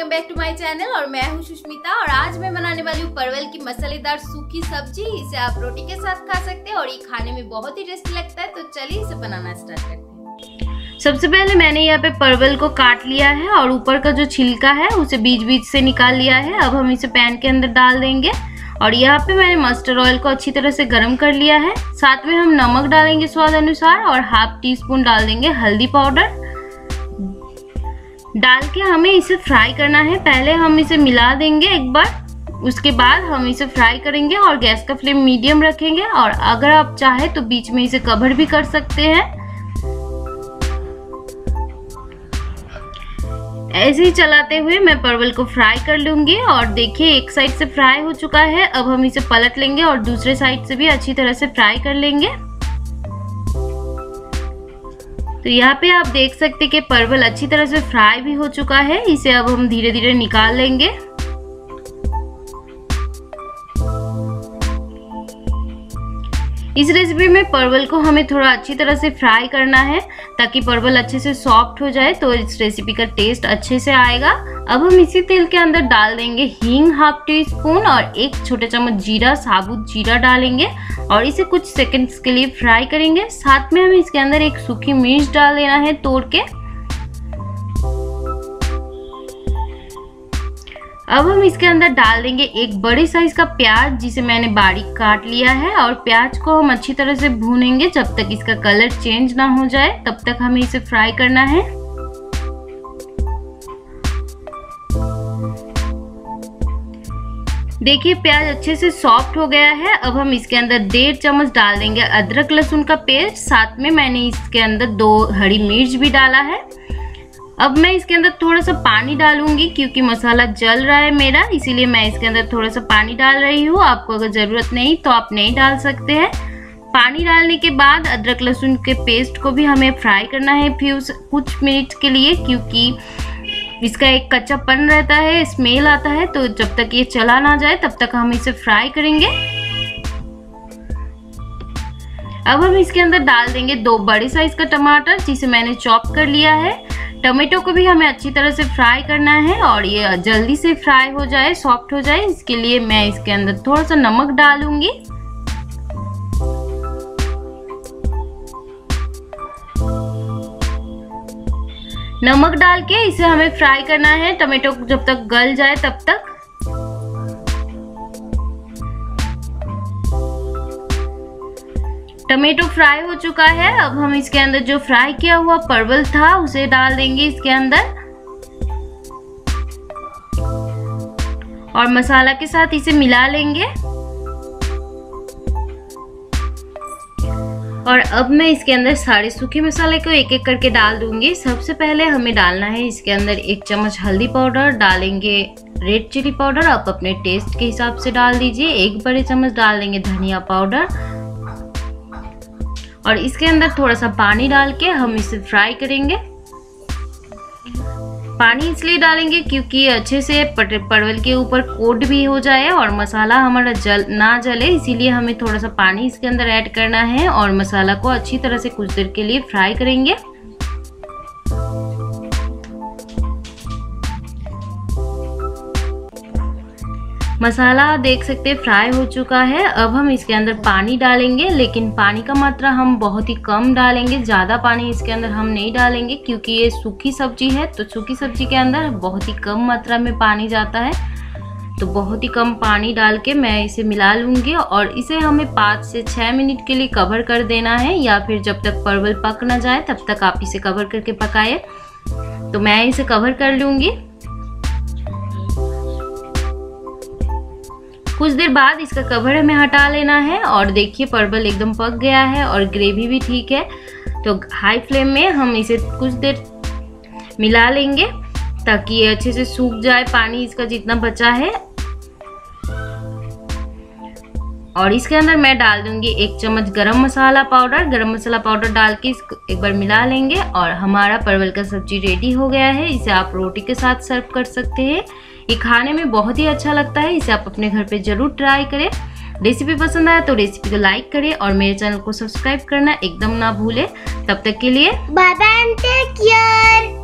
Welcome back to my channel और मैं हूँ सुष्मिता और आज मैं बनाने वाली हूँ परवल की मसालेदार सूखी सब्ज़ी। इसे आप रोटी के साथ खा सकते हैं और ये खाने में बहुत ही टेस्टी लगता है। तो चलिए इसे बनाना स्टार्ट करते हैं। सबसे पहले मैंने यहाँ पे परवल को काट लिया है और ऊपर का जो छिलका है, उसे बीच बीच से निकाल लिया है। अब हम इसे पैन के अंदर डाल देंगे और यहाँ पे मैंने मस्टर्ड ऑयल को अच्छी तरह से गर्म कर लिया है। साथ में हम नमक डालेंगे स्वाद अनुसार और हाफ़ टी स्पून डाल देंगे हल्दी पाउडर। डाल के हमें इसे फ्राई करना है। पहले हम इसे मिला देंगे एक बार। उसके बाद हम इसे फ्राई करेंगे और गैस का फ्लेम मीडियम रखेंगे और अगर आप चाहे तो बीच में इसे कवर भी कर सकते हैं। ऐसे ही चलाते हुए मैं परवल को फ्राई कर लूँगी और देखिए एक साइड से फ्राई हो चुका है। अब हम इसे पलट लेंगे और दूसरे साइड से भी अच्छी तरह से फ्राई कर लेंगे। तो यहाँ पे आप देख सकते कि परवल अच्छी तरह से फ्राई भी हो चुका है। इसे अब हम धीरे धीरे निकाल लेंगे। इस रेसिपी में परवल को हमें थोड़ा अच्छी तरह से फ्राई करना है। ताकि परवल अच्छे से सॉफ्ट हो जाए तो इस रेसिपी का टेस्ट अच्छे से आएगा। अब हम इसी तेल के अंदर डाल देंगे हींग हाफ़ टी स्पून और एक छोटे चम्मच जीरा, साबुत जीरा डालेंगे और इसे कुछ सेकंड्स के लिए फ्राई करेंगे। साथ में हमें इसके अंदर एक सूखी मिर्च डाल देना है तोड़ के। अब हम इसके अंदर डाल देंगे एक बड़े साइज़ का प्याज, जिसे मैंने बारीक काट लिया है, और प्याज को हम अच्छी तरह से भूनेंगे जब तक इसका कलर चेंज ना हो जाए। तब तक हमें इसे फ्राई करना है। देखिए, प्याज अच्छे से सॉफ्ट हो गया है। अब हम इसके अंदर डेढ़ चम्मच डाल देंगे अदरक लहसुन का पेस्ट। साथ में मैंने इसके अंदर दो हरी मिर्च भी डाला है। अब मैं इसके अंदर थोड़ा सा पानी डालूँगी क्योंकि मसाला जल रहा है मेरा, इसीलिए मैं इसके अंदर थोड़ा सा पानी डाल रही हूँ। आपको अगर ज़रूरत नहीं तो आप नहीं डाल सकते हैं। पानी डालने के बाद अदरक लहसुन के पेस्ट को भी हमें फ्राई करना है फिर कुछ मिनट के लिए क्योंकि इसका एक कच्चापन रहता है, स्मेल आता है तो जब तक ये चला ना जाए तब तक हम इसे फ्राई करेंगे। अब हम इसके अंदर डाल देंगे दो बड़े साइज़ का टमाटर जिसे मैंने चॉप कर लिया है। टमाटो को भी हमें अच्छी तरह से फ्राई करना है और ये जल्दी से फ्राई हो जाए, सॉफ्ट हो जाए, इसके लिए मैं इसके अंदर थोड़ा सा नमक डालूँगी। नमक डाल के इसे हमें फ्राई करना है, टमेटो जब तक गल जाए तब तक। टमेटो फ्राई हो चुका है। अब हम इसके अंदर जो फ्राई किया हुआ परवल था, उसे डाल देंगे इसके अंदर। और मसाला के साथ इसे मिला लेंगे। और अब मैं इसके अंदर सारे सूखे मसाले को एक एक करके डाल दूँगी। सबसे पहले हमें डालना है इसके अंदर एक चम्मच हल्दी पाउडर। डालेंगे रेड चिली पाउडर। आप अपने टेस्ट के हिसाब से डाल दीजिए। एक बड़े चम्मच डाल देंगे धनिया पाउडर। और इसके अंदर थोड़ा सा पानी डाल के हम इसे फ्राई करेंगे। पानी इसलिए डालेंगे क्योंकि अच्छे से परवल के ऊपर कोट भी हो जाए और मसाला हमारा जल, ना जले, इसीलिए हमें थोड़ा सा पानी इसके अंदर ऐड करना है और मसाला को अच्छी तरह से कुछ देर के लिए फ्राई करेंगे। मसाला देख सकते हैं फ्राई हो चुका है। अब हम इसके अंदर पानी डालेंगे, लेकिन पानी का मात्रा हम बहुत ही कम डालेंगे। ज़्यादा पानी इसके अंदर हम नहीं डालेंगे, क्योंकि ये सूखी सब्ज़ी है तो सूखी सब्ज़ी के अंदर बहुत ही कम मात्रा में पानी जाता है। तो बहुत ही कम पानी डाल के मैं इसे मिला लूँगी, और इसे हमें पाँच से छः मिनट के लिए कवर कर देना है, या फिर जब तक परवल पक ना जाए, तब तक आप इसे कवर करके पकाए। तो मैं इसे कवर कर लूँगी। कुछ देर बाद इसका कवर हमें हटा लेना है और देखिए परवल एकदम पक गया है और ग्रेवी भी ठीक है। तो हाई फ्लेम में हम इसे कुछ देर मिला लेंगे ताकि ये अच्छे से सूख जाए, पानी इसका जितना बचा है। और इसके अंदर मैं डाल दूँगी एक चम्मच गरम मसाला पाउडर। गरम मसाला पाउडर डाल के इसको एक बार मिला लेंगे और हमारा परवल का सब्ज़ी रेडी हो गया है। इसे आप रोटी के साथ सर्व कर सकते हैं। ये खाने में बहुत ही अच्छा लगता है, इसे आप अपने घर पे ज़रूर ट्राई करें। रेसिपी पसंद आया तो रेसिपी को लाइक करें और मेरे चैनल को सब्सक्राइब करना एकदम ना भूले। तब तक के लिए बाय बाय